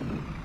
You